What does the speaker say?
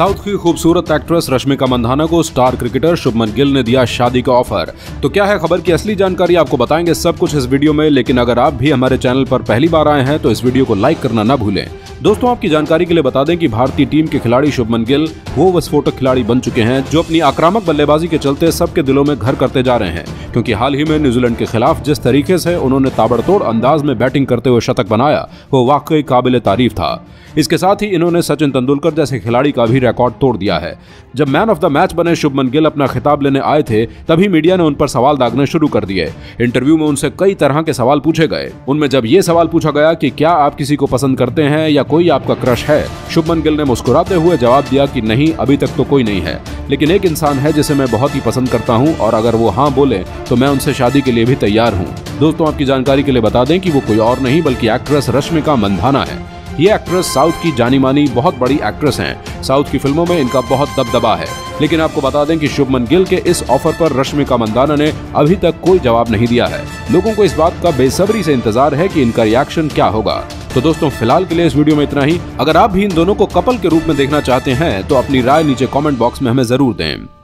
South की खूबसूरत actress Rashmika Mandhana को स्टार क्रिकेटर शुभमन गिल ने दिया शादी का ऑफ़र। तो क्या है खबर की असली जानकारी आपको बताएँगे सब कुछ इस वीडियो में, लेकिन अगर आप भी हमारे चैनल पर पहली बार आए हैं तो इस वीडियो को लाइक करना न भूलें। दोस्तों, आपकी जानकारी के लिए बता दें कि भारतीय टीम के खिलाड़ी शुभमन गिल, वो विस्फोटक खिलाड़ी बन चुके हैं, जो अपनी आक्रामक बल्लेबाजी के चलते सबके दिलों में घर करते जा रहे हैं। क्योंकि हाल ही में न्यूजीलैंड के खिलाफ जिस तरीके से उन्होंने ताबड़तोड़ अंदाज में बैटिंग करते हुए शतक बनाया, वो वाकई काबिल तारीफ़ था। इसके साथ ही इन्होंने सचिन तेंदुलकर जैसे खिलाड़ी का भी रिकॉर्ड तोड़ दिया है। जब मैन ऑफ़ द मैच बने शुभमन गिल अपना खिताब लेने आए थे, तभी मीडिया ने उन पर सवाल दागने शुरू कर दिए। इंटरव्यू में उनसे कई तरह के सवाल पूछे गए। उनमें जब ये सवाल पूछा गया कि क्या आप किसी को पसंद करते हैं या कोई आपका क्रश है, शुभमन गिल ने मुस्कुराते हुए जवाब दिया कि नहीं, अभी तक तो कोई नहीं है। लेकिन एक इंसान है जिसे मैं बहुत ही पसंद करता हूँ, और अगर वो हाँ बोले तो मैं उनसे शादी के लिए भी तैयार हूँ। दोस्तों, आपकी जानकारी के लिए बता दें कि वो कोई और नहीं, बल्कि एक्ट्रेस रश्मिका मंधाना है। ये एक्ट्रेस साउथ की जानी मानी बहुत बड़ी एक्ट्रेस हैं। साउथ की फ़िल्मों में इनका बहुत दबदबा है। लेकिन आपको बता दें कि शुभमन गिल के इस ऑफ़र पर रश्मिका मंदाना ने अभी तक कोई जवाब नहीं दिया है। लोगों को इस बात का बेसब्री से इंतज़ार है कि इनका रिएक्शन क्या होगा। तो दोस्तों, फ़िलहाल के लिए इस वीडियो में इतना ही। अगर आप भी इन दोनों को कपल के रूप में देखना चाहते हैं तो अपनी राय नीचे कॉमेंट बॉक्स में हमें ज़रूर दें।